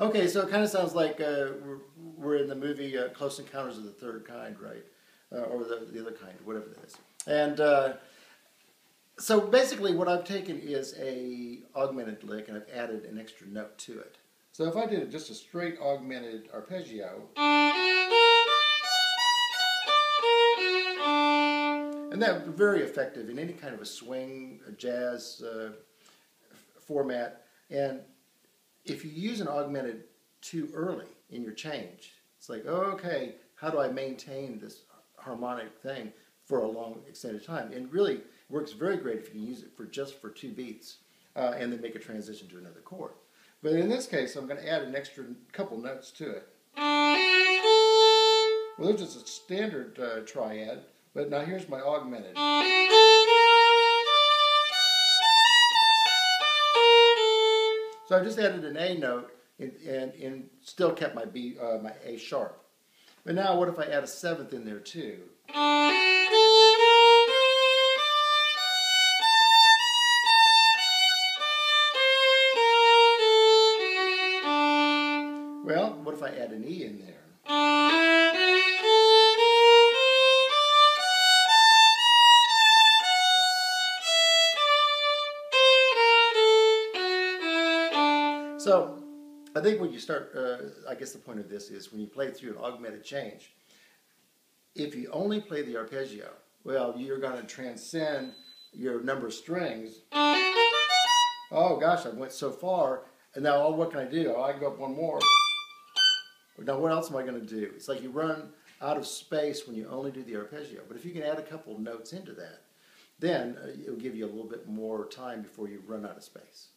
Okay, so it kind of sounds like uh, we're, we're in the movie uh, Close Encounters of the Third Kind, right? Uh, or the, the other kind, whatever that is. And uh, so basically, what I've taken is a augmented lick and I've added an extra note to it. So if I did just a straight augmented arpeggio, and that very effective in any kind of a swing, a jazz uh, format. And if you use an augmented too early in your change, it's like, okay, how do I maintain this harmonic thing for a long extended time? And really works very great if you can use it for just for two beats uh, and then make a transition to another chord. But in this case, I'm going to add an extra couple notes to it. Well, there's just a standard uh, triad, but now here's my augmented. So I just added an A note and, and, and still kept my B, uh, my A sharp. But now what if I add a seventh in there too? Well, what if I add an E in there? So, I think when you start, uh, I guess the point of this is when you play through an augmented change, if you only play the arpeggio, well, you're going to transcend your number of strings. Oh gosh, I went so far, and now oh, what can I do? Oh, I can go up one more. Now what else am I going to do? It's like you run out of space when you only do the arpeggio. But if you can add a couple notes into that, then uh, it'll give you a little bit more time before you run out of space.